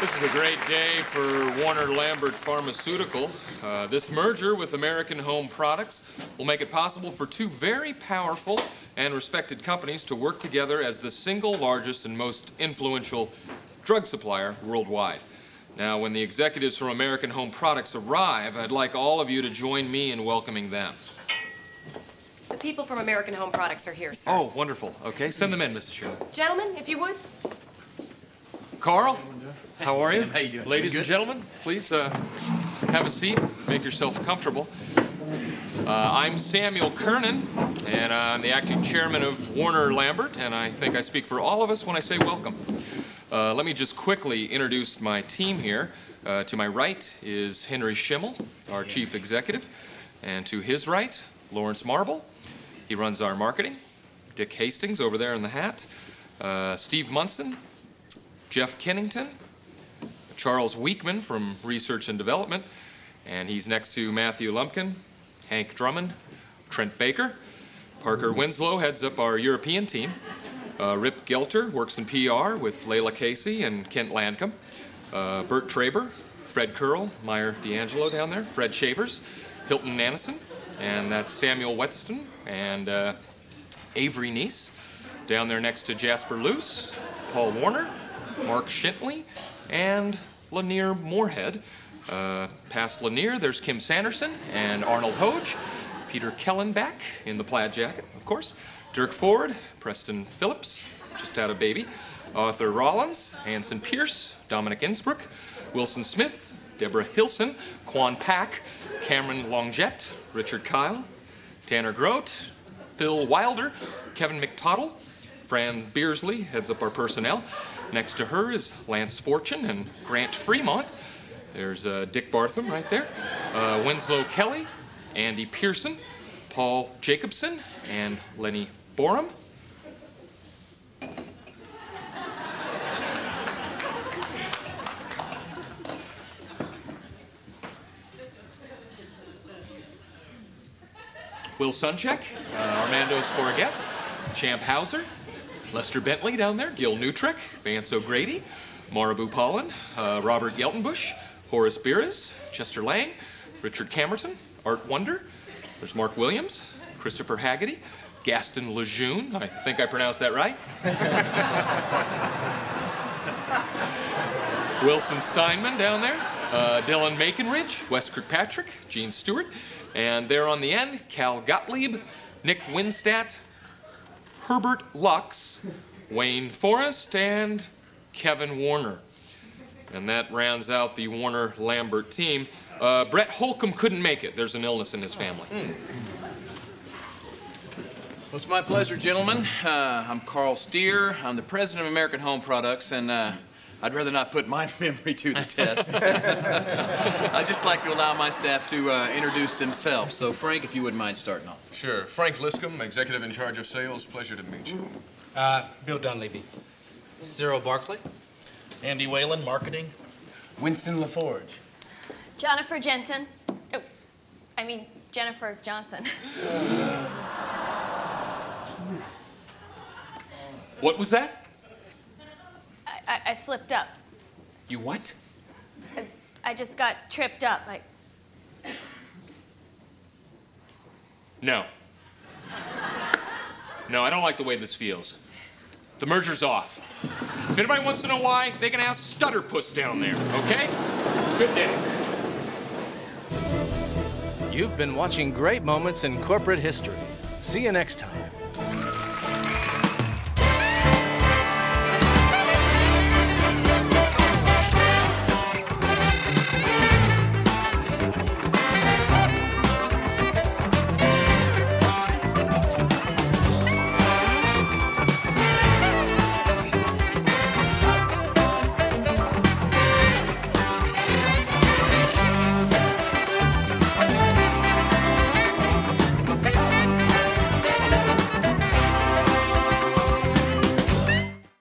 This is a great day for Warner Lambert Pharmaceutical. Uh, this merger with American Home Products will make it possible for two very powerful and respected companies to work together as the single largest and most influential drug supplier worldwide. Now, when the executives from American Home Products arrive, I'd like all of you to join me in welcoming them. The people from American Home Products are here, sir. Oh, wonderful. Okay, send them in, Mrs. Sherman. Gentlemen, if you would. Carl, how are you? Sam, how you doing? Ladies and gentlemen, please uh, have a seat. Make yourself comfortable. Uh, I'm Samuel Kernan, and I'm the acting chairman of Warner Lambert, and I think I speak for all of us when I say welcome. Uh, let me just quickly introduce my team here. Uh, to my right is Henry Schimmel, our chief executive, and to his right, Lawrence Marble. He runs our marketing. Dick Hastings over there in the hat. Uh, Steve Munson, Jeff Kennington, Charles Weekman from Research and Development, and he's next to Matthew Lumpkin, Hank Drummond, Trent Baker. Parker Winslow heads up our European team. Uh, Rip Gelter works in PR with Layla Casey and Kent Landcomb. Uh, Bert Traber, Fred Curl, Meyer D'Angelo down there, Fred Shavers, Hilton Nannison, and that's Samuel Wetston and uh, Avery Neese. Down there next to Jasper Luce, Paul Warner, Mark Shintley, and Lanier Moorhead. Uh, past Lanier, there's Kim Sanderson and Arnold Hoge, Peter Kellenbach in the plaid jacket, of course, Dirk Ford, Preston Phillips, just had a baby, Arthur Rollins, Anson Pierce, Dominic Innsbruck, Wilson Smith, Deborah Hilson, Quan Pack, Cameron Longjet, Richard Kyle, Tanner Grote, Phil Wilder, Kevin McTottle, Fran Beersley heads up our personnel. Next to her is Lance Fortune and Grant Fremont. There's uh, Dick Bartham right there. Uh, Winslow Kelly, Andy Pearson, Paul Jacobson, and Lenny Borum. Will Suncheck, uh, Armando Sporaget, Champ Hauser, Lester Bentley down there, Gil Newtrick, Vance O'Grady, Marabou Pollen, uh, Robert Yeltenbush, Horace Beeres, Chester Lang, Richard Camerton, Art Wonder, there's Mark Williams, Christopher Haggerty, Gaston Lejeune, I think I pronounced that right. Wilson Steinman down there, uh, Dylan Makenridge, Wes Kirkpatrick, Gene Stewart, and there on the end, Cal Gottlieb, Nick Winstadt, Herbert Lux, Wayne Forrest, and Kevin Warner. And that rounds out the Warner Lambert team. Uh, Brett Holcomb couldn't make it. There's an illness in his family. Well, it's my pleasure, gentlemen. Uh, I'm Carl Steer. I'm the president of American Home Products, and uh, I'd rather not put my memory to the test. I'd just like to allow my staff to uh, introduce themselves. So, Frank, if you wouldn't mind starting off. Sure. Frank Liscombe, executive in charge of sales. Pleasure to meet you. Uh, Bill Dunleavy. Cyril Barkley. Andy Whalen, marketing. Winston LaForge. Jennifer Jensen. Oh, I mean, Jennifer Johnson. What was that? Slipped up. You what? I, I just got tripped up. I, No. No, I don't like the way this feels. The merger's off. If anybody wants to know why, they can ask Stutterpuss down there, okay? Good day. You've been watching great moments in corporate history. See you next time.